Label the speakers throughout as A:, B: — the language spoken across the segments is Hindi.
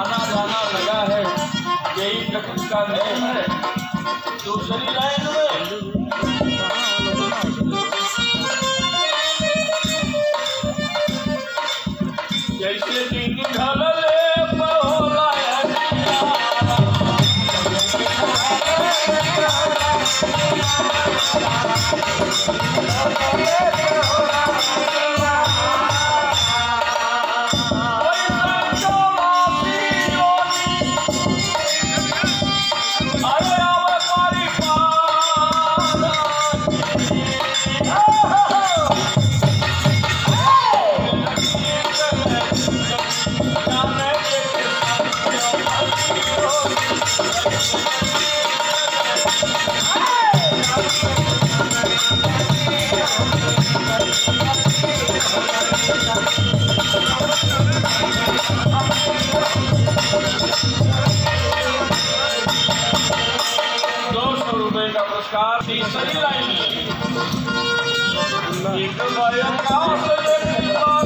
A: आना जाना लगा है। यही जगत का नय है। दूसरी लाइन में जैसे दीदी ढाला है। का पुरस्कार तीसरी लाइन एक बार गाँव से लेकर गाँव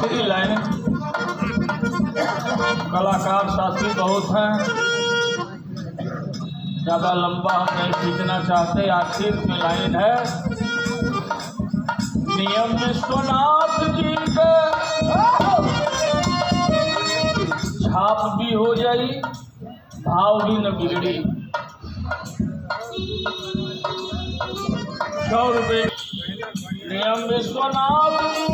A: आखिरी लाइन। कलाकार साथी बहुत हैं। ज़्यादा लंबा हम नहीं खींचना चाहते, आखिर में लाइन है। नियम विश्वनाथ जी के। छाप भी हो जाई, भाव भी न बिगड़ी। सौ रुपये नियम विश्वनाथ जी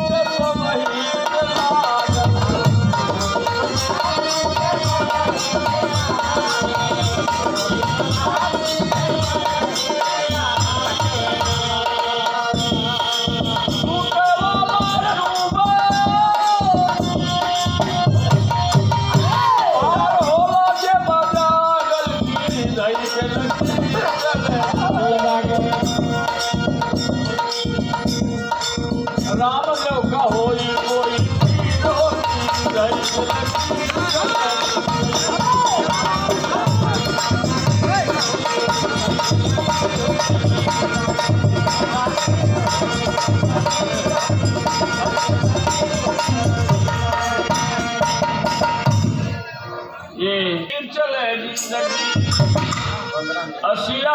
A: राम का होई कोई ये चले ज़िंदगी। असिया